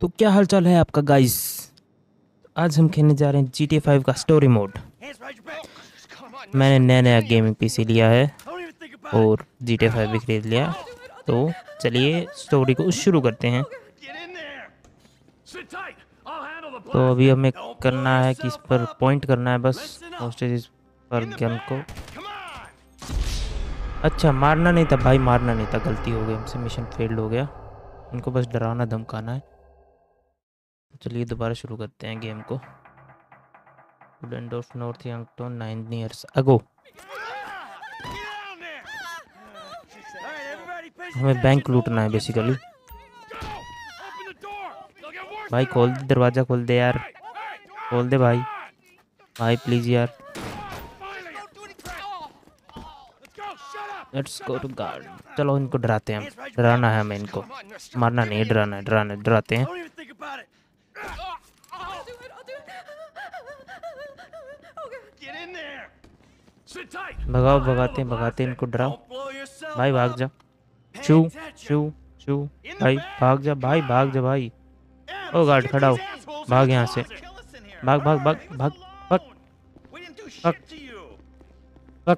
तो क्या हालचाल है आपका गाइस आज हम खेलने जा रहे हैं जी टी फाइव का स्टोरी मोड मैंने नया नया गेमिंग पीसी लिया है और जी टी फाइव भी खरीद लिया। तो चलिए स्टोरी को शुरू करते हैं। तो अभी हमें करना है कि इस पर पॉइंट करना है बस होस्टेज पर गन को अच्छा मारना नहीं था भाई, मारना नहीं था। गलती हो गई, हमसे मिशन फेल्ड हो गया। उनको बस डराना, धमकाना है। चलिए दोबारा शुरू करते हैं गेम को। Student of North Yankton nine years ago हमें बैंक लूटना है बेसिकली भाई, खोल दे, दरवाज़ा खोल दे यार। खोल दे भाई। भाई प्लीज़ यार। लेट्स गो टू गार्ड चलो, इनको डराते हैं। डराना है हमें इनको। मारना नहीं, डराना है, डराना डराते हैं। भगाओ, भगाते हैं भगाते हैं इनको, डराओ। भाई, भाग जा। शू शू शू भाई, भाग जा, भाई, भाग जा, भाई। ओ, गार्ड, खड़ा हो। भाग यहाँ से। भाग भाग भाग भाग भाग। भाग। भाग।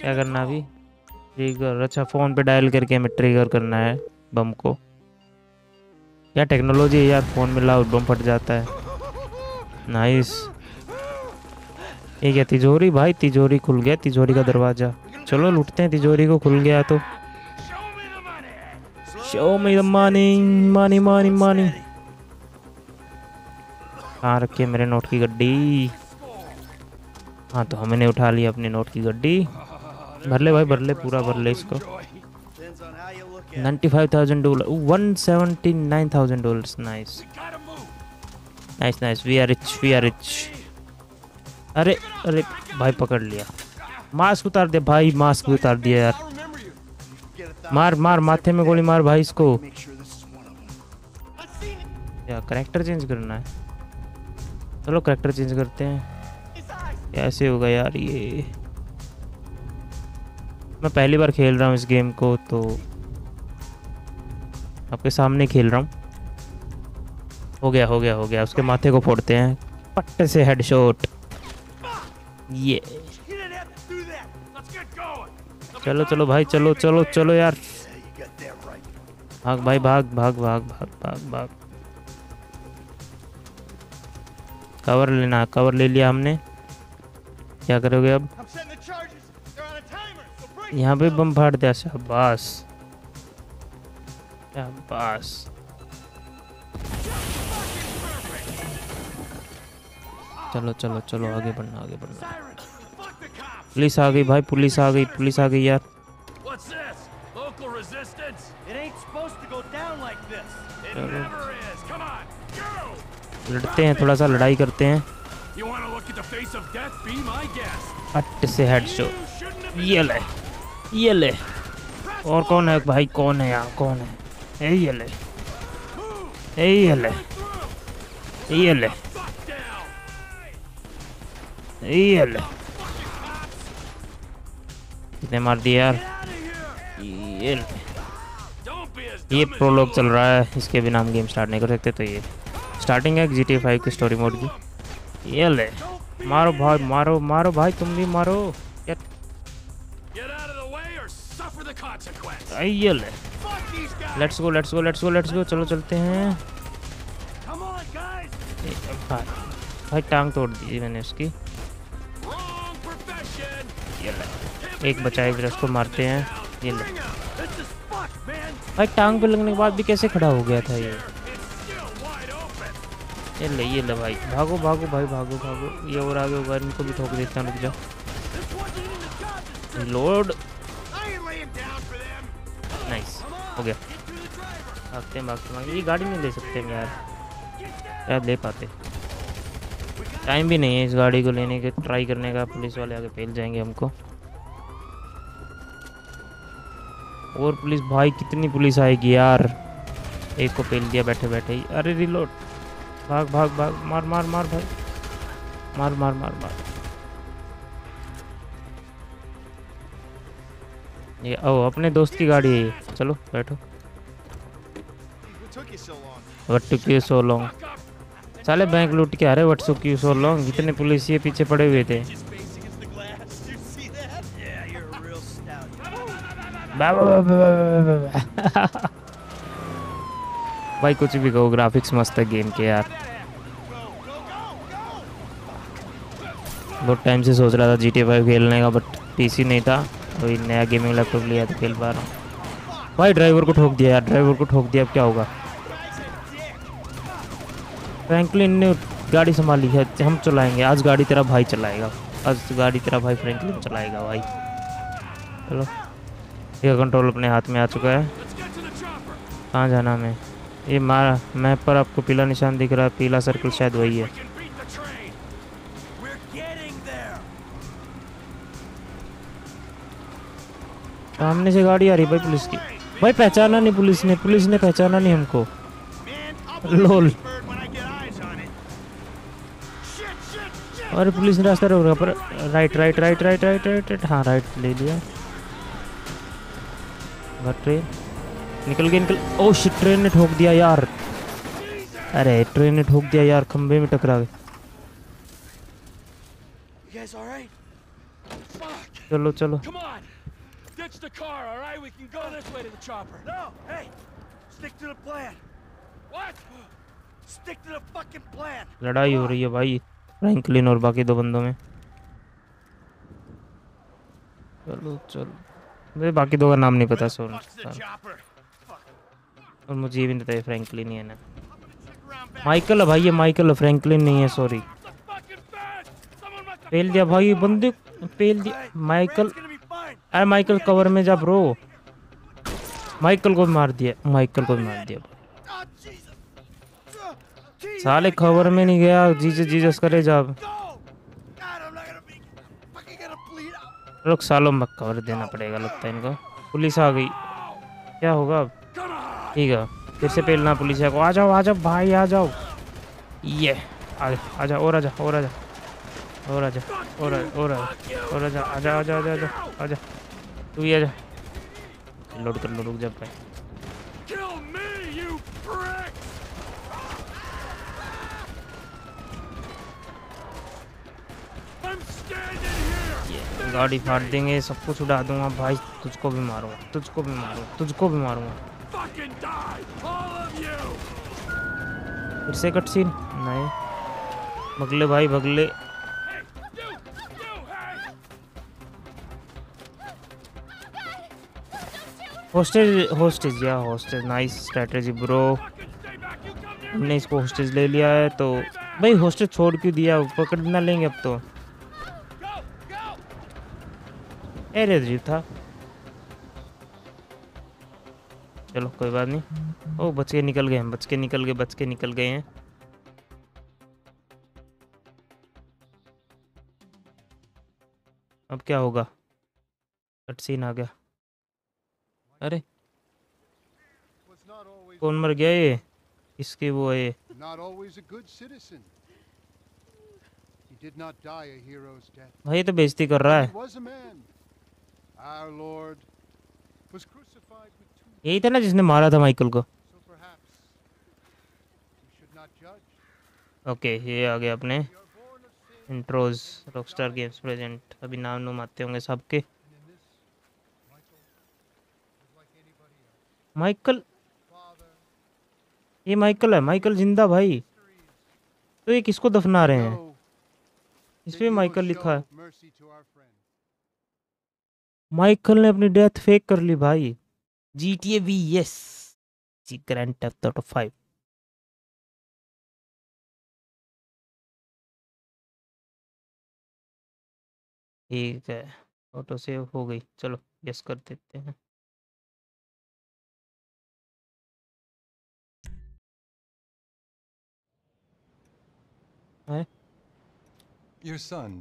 क्या करना अभी? ट्रिगर अच्छा फ़ोन पे डायल करके हमें ट्रिगर करना है बम को। क्या टेक्नोलॉजी है यार, फ़ोन में लाओ बम फट जाता है। नाइस ये क्या, तिजोरी? भाई, तिजोरी खुल गया, तिजोरी का दरवाज़ा। चलो लूटते हैं, तिजोरी को खुल गया तो। Show me the money money money money कहाँ रखी है मेरे नोट की गड्डी? हाँ तो हमने उठा लिया अपनी नोट की गड्डी। भर ले भाई, भर ले, पूरा भर ले इसको। Ninety five thousand dollar one seventy nine thousand dollar nice nice nice we are rich we are rich अरे अरे भाई पकड़ लिया। मास्क उतार दे भाई मास्क उतार दिया यार। मार मार माथे में गोली मार भाई इसको। क्या करेक्टर चेंज करना है। चलो करेक्टर चेंज करते हैं। कैसे होगा यार ये। मैं पहली बार खेल रहा हूँ इस गेम को तो आपके सामने खेल रहा हूँ। हो गया हो गया हो गया। उसके माथे को फोड़ते हैं। पट्टे से हेड हेडशॉट ये। चलो चलो भाई, चलो चलो चलो यार। भाग भाई, भाग भाग भाग भाग भाग भाग। कवर लेना कवर ले लिया हमने। क्या करोगे अब? यहाँ पे बम फाड़ दिया, शाबाश। शाबाश चलो चलो चलो आगे बढ़ना आगे बढ़ना। पुलिस आ गई भाई पुलिस आ गई पुलिस आ गई यार। लड़ते हैं थोड़ा सा लड़ाई करते हैं। अट से हेड शो ये ले ये ले। और कौन है भाई? कौन है यार? कौन है? ले ये ले ये कितने मार दिए यार ये ये प्रोलॉग चल रहा है, इसके बिना हम गेम स्टार्ट नहीं कर सकते तो ये स्टार्टिंग है जी टी फाइव की स्टोरी मोड की। ये ले मारो भाई, मारो मारो भाई, तुम भी मारो। ये ले। Let's go let's go let's go let's go चलो चलते हैं। भाई भाई टांग तोड़ दी मैंने उसकी एक बचाए फिर उसको मारते हैं। ये ले। भाई टांग पे लगने के बाद भी कैसे खड़ा हो गया था ये? ये ले ये ले भाई। भागो भागो भाई भागो भागो। ये और आगे होगा इनको भी ठोक देता हूँ रुक जा लोड हो गया। भागते भागते भागते ये गाड़ी नहीं ले सकते हम यार। यार ले पाते। टाइम भी नहीं है इस गाड़ी को लेने के। ट्राई करने का पुलिस वाले आगे फेल जाएँगे हमको। और पुलिस, भाई कितनी पुलिस आएगी यार। एक को पेल दिया, बैठे बैठे ही। अरे रिलोड भाग भाग भाग। मार मार मार, भाई। मार मार मार मार। ये, ओ, अपने दोस्त की गाड़ी है चलो, बैठो। वट टू सो लॉन्ग साले बैंक लूट के आ रहे वट क्यू सो लॉन्ग इतने पुलिस ये पीछे पड़े हुए थे। भाई कुछ भी कहो ग्राफिक्स मस्त है गेम के यार। बहुत टाइम से सोच रहा था जी टी फाइव खेलने का बट पीसी नहीं था। वही नया गेमिंग लैपटॉप लिया तो खेल पा रहा हूँ भाई ड्राइवर को ठोक दिया यार ड्राइवर को ठोक दिया, अब क्या होगा? फ्रैंकलिन ने गाड़ी संभाली है, हम चलाएँगे, आज गाड़ी तेरा भाई चलाएगा। आज गाड़ी तेरा भाई फ्रैंकलिन चलाएगा भाई। चलो, ये कंट्रोल अपने हाथ में आ चुका है। कहाँ जाना हमें? ये मारा मैप पर आपको पीला निशान दिख रहा है, पीला सर्कल शायद वही है। सामने से गाड़ी आ रही भाई पुलिस की। भाई पहचाना नहीं पुलिस ने पुलिस ने पहचाना नहीं हमको। लोल और पुलिस ने रास्ता रोक रहा पर right right right right right right right हाँ राइट ले लिया। ट्रेन निकल गई निकल। ओ शिट ट्रेन ने ठोक दिया यार। अरे ट्रेन ने ठोक दिया यार खंबे में टकरा गए। चलो चलो। Ditch the car, all right? We can go this way to the chopper. No, hey, stick to the plan. What? Stick to the fucking plan. लड़ाई हो रही है भाई फ्रैंकलिन और बाकी दो बंदों में चलो चलो मुझे बाकी दो का नाम नहीं पता सोन और मुझे ये भी नहीं पता फ्रैंकलिन ही है ना माइकल है भाई ये माइकल है फ्रैंकलिन नहीं है सॉरी पेल दिया भाई बंदे पेल दिया माइकल अरे माइकल कवर में जा ब्रो। माइकल को मार दिया, माइकल को मार दिया। साले खबर में नहीं गया, जीजस जीजस करे जब रुक सालों में कवर देना पड़ेगा, लगता है इनको। पुलिस आ गई। क्या होगा अब? ठीक है, फिर से पेलना पुलिस को आ जाओ आ जाओ, भाई, आ जाओ। ये, आ जाओ आ जा और आ जा और आ जा और आ जा और आ और आ और आजा जा आ जा आ जा आ जा तू भी आ जा लोड कर लो रुक जा भाई गाड़ी फाड़ देंगे सब कुछ उड़ा दूँगा भाई तुझको भी मारूँगा तुझको भी मारूँगा तुझको भी मारूँगा। फिर से कट सीन नहीं। बगले भाई बगले होस्टेज होस्टेज या होस्टेज नाइस स्ट्रेटजी ब्रो हमने इसको होस्टेज ले लिया है तो भाई होस्टेज छोड़ क्यों दिया? पकड़ ना लेंगे अब तो। अरे जीव था। चलो, कोई बात नहीं। ओ, बच के निकल गए हैं बच के निकल गए, बच के निकल गए हैं। अब क्या होगा? कट सीन आ गया। अरे कौन मर गया ये? इसके वो है भाई तो बेइज्जती कर रहा है। यही था ना जिसने मारा था माइकल को। ओके ये आ गया अपने। इंट्रोज रॉकस्टार गेम्स प्रेजेंट अभी नाम नुम आते होंगे सबके। माइकल। ये माइकल है माइकल ज़िंदा भाई। तो ये किसको दफना रहे हैं? इस पे माइकल लिखा है। माइकल ने अपनी डेथ फेक कर ली भाई। G T A V yes G grand theft five ठीक है ऑटो सेव हो गई। चलो यस कर देते हैं।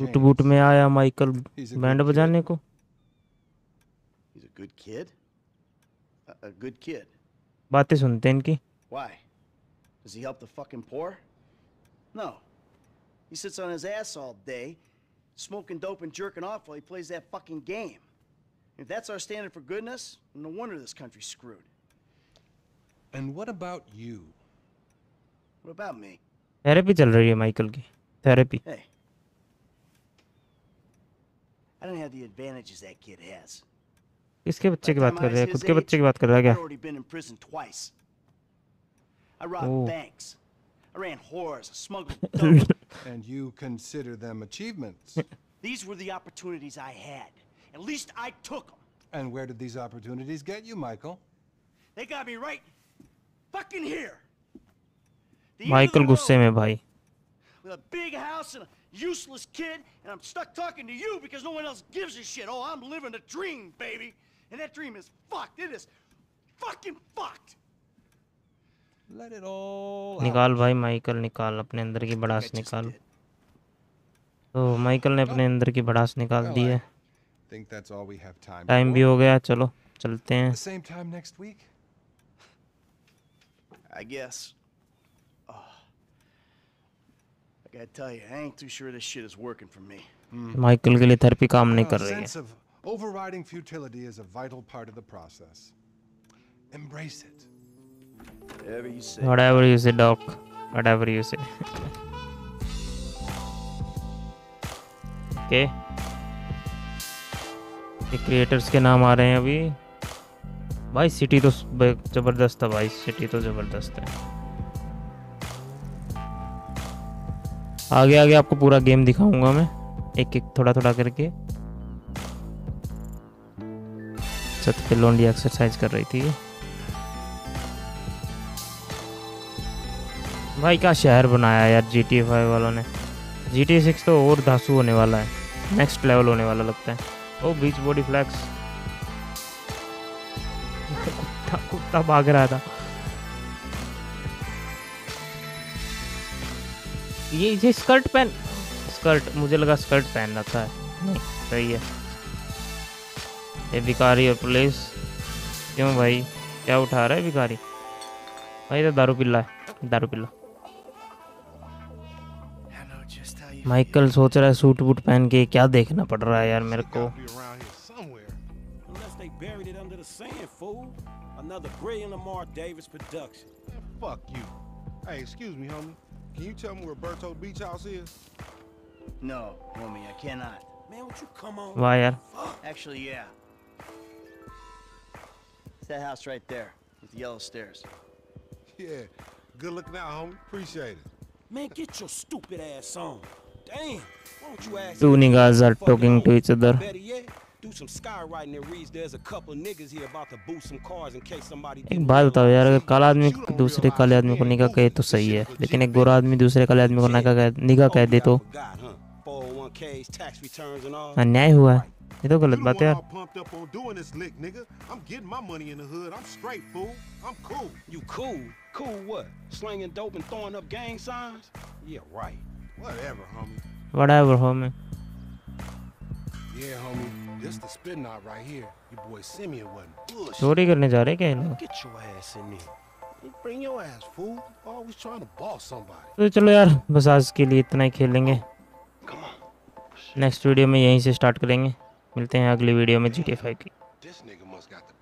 बूट बूट में आया माइकल बैंड बजाने को. बातें सुनते हैं इनकी. Why? Does he help the fucking poor? No. He sits on his ass all day, smoking dope and jerking off while he plays that fucking game. If that's our standard for goodness, no wonder this country's screwed. And what about you? What about me? Therapy चल रही है Michael की therapy Hey. I don't have the advantages that kid has. किसके बच्चे की By the बात time कर I रहे हैं was खुद his के age, बच्चे की बात कर रहा है I'd क्या already been in prison twice. I robbed Oh. banks. I ran whores. I smuggled dope. And you consider them achievements. These were the opportunities I had. At least I took them. and where did these opportunities get you, Michael? They got me right fucking here. Michael गुस्से में भाई With a big house and a useless kid, and I'm stuck talking to you because no one else gives a shit. Oh, I'm living a dream, baby. And that dream is fucked. It is fucking fucked. Let it all. निकाल भाई Michael निकाल अपने अंदर की भड़ास निकाल. तो Michael ने अपने अंदर की भड़ास निकाल दी है Think that's all we have time time भी? हो गया चलो चलते हैं same time next week? I guess. Oh. I gotta tell you, I ain't too sure this shit is working for me. Michael के लिए थेरेपी काम नहीं कर रही है sense of overriding futility is a vital part of the process. Embrace it. Whatever you say. whatever you say doc whatever you say okay ये creators के नाम आ रहे हैं अभी भाई सिटी तो ज़बरदस्त है भाई सिटी तो ज़बरदस्त है आगे आगे आपको पूरा गेम दिखाऊँगा मैं। एक एक, थोड़ा थोड़ा करके। छत पे लोंडी एक्सरसाइज कर रही थी। भाई, क्या शहर बनाया यार जी टी फाइव वालों ने। जी टी सिक्स तो और धांसू होने वाला है। नेक्स्ट लेवल होने वाला लगता है। ओ बीच बॉडी फ्लैक्स कुत्ता कुत्ता भाग रहा था। ये इसे स्कर्ट पहन स्कर्ट मुझे लगा स्कर्ट पहन रखा है। नहीं। सही है। ये भिकारी और पुलिस क्यों भाई? क्या उठा रहा है भिकारी भाई तो दारू पिल्ला है दारू पिल्ला माइकल सोच रहा है सूट बूट पहन के क्या देखना पड़ रहा है यार मेरे को। Another brilliant lamar davis production. Fuck you. Hey excuse me homie. Can you tell me where Berto Beach House is? No, homie, I cannot. Man, would you come on? Why, yeah. Actually, yeah. It's that house right there with the yellow stairs. Yeah. Good looking out, homie. Appreciate it. Man, get your stupid ass on. Damn. Why don't you ask Two niggas are talking to each other. Better yet, do some skywriting that reads there's a couple niggas here about to boost some cars in case somebody एक बात बताओ यार अगर. काला आदमी दूसरे काले आदमी को निगाह कहे तो सही है लेकिन एक गोरा आदमी दूसरे काले आदमी को निगाह कह निगाह कह Oh, दे तो forgot, huh? 401ks, tax returns अन्याय हुआ है ये तो गलत बात है यार pumped up on doing this lick, nigga. I'm getting my money in the hood. I'm straight, fool. I'm cool. You cool? Cool what? Slinging dope and throwing up gang signs? Yeah, right. Whatever, homie. whatever हो मैं Yeah, homie. This the spin knot right here. Your boy Simeon wasn't bullshit. चोरी करने जा रहे क्या ये लोग Get your ass in there. Bring your ass, fool. Always trying to boss somebody. तो चलो यार बस आज के लिए इतना ही खेलेंगे. नेक्स्ट वीडियो में यहीं से स्टार्ट करेंगे मिलते हैं अगली वीडियो में जी टी फाइव की This nigga must got the